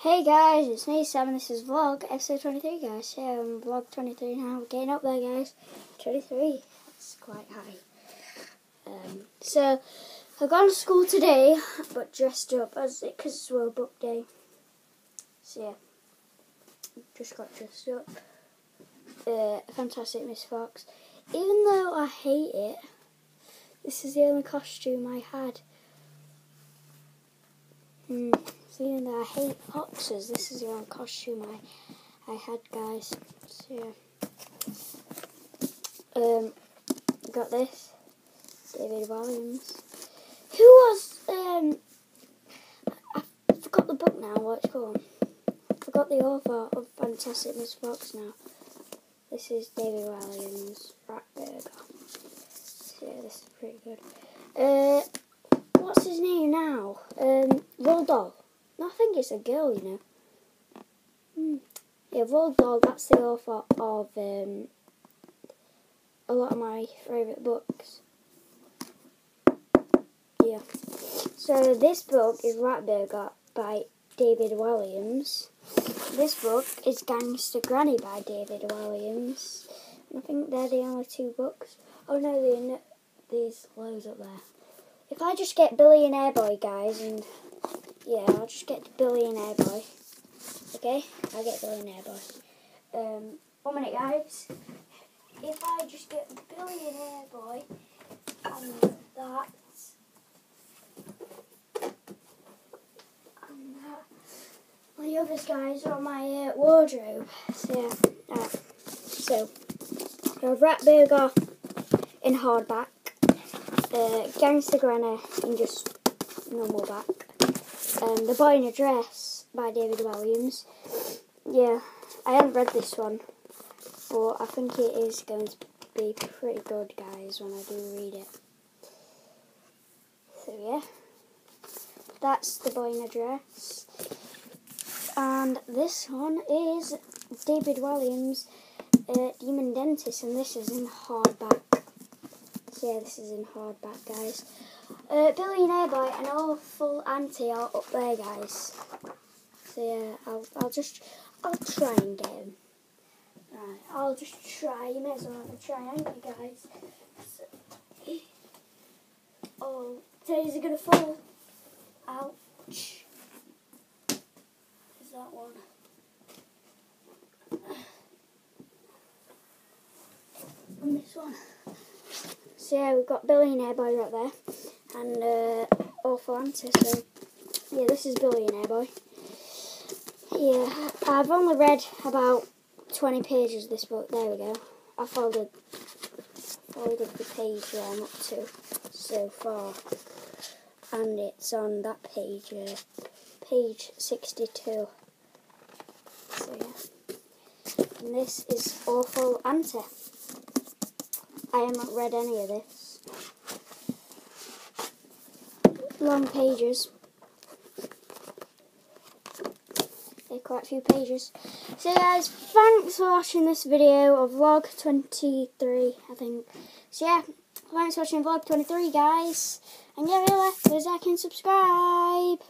Hey guys, it's me Sam this is vlog episode 23 guys. Yeah, I'm vlog 23 now. We're getting up there guys. 23. That's quite high. Um, so, I've gone to school today, but dressed up as it because it's World Book Day. So yeah, just got dressed up. Uh, Fantastic Miss Fox. Even though I hate it, this is the only costume I had. Hmm. So even though I hate foxes, this is the only costume I, I had, guys. So yeah. Um, got this. David Walliams. Who was um? I forgot the book now. What it's called? I forgot the author of Fantastic Miss Fox now. This is David Walliams, Ratburger. So yeah, this is pretty good. Uh, what's his name now? Um. No, I think it's a girl, you know. Hmm. Yeah, Roald Dahl, that's the author of um, a lot of my favourite books. Yeah. So this book is Ratburger by David Williams. This book is Gangster Granny by David Walliams. I think they're the only two books. Oh no, there's loads up there. If I just get Billionaire Boy, guys, and yeah, I'll just get the Billionaire Boy. Okay, I'll get Billionaire Boy. Um, one minute, guys. If I just get Billionaire Boy and that, and that, my others, guys, are my uh, wardrobe. So yeah, uh, so a Ratburger in hardback, uh, Gangster Granny in just normal back um, The Boy in a Dress by David Williams. Yeah, I haven't read this one, but I think it is going to be pretty good, guys, when I do read it. So, yeah, that's The Boy in a Dress. And this one is David Williams' uh, Demon Dentist, and this is in hardback. So, yeah, this is in hardback, guys. Uh, Billionaire Boy and Awful Auntie are up there, guys. So yeah, I'll, I'll just, I'll try and get him. Right, I'll just try. You may as well have a try, ain't you, guys? So, oh, today's gonna fall. Ouch. Is that one? And this one. So yeah, we've got Billionaire Boy right there and uh, Awful Auntie. So yeah, this is Billionaire Boy. Yeah, I've only read about 20 pages of this book. There we go. I folded, folded the page where I'm up to so far. And it's on that page, uh, page 62. So yeah. And this is Awful Auntie. I haven't read any of this. Long pages. They're quite a few pages. So guys, thanks for watching this video of vlog 23, I think. So yeah, thanks for watching vlog 23 guys. And yeah, really, please like and subscribe.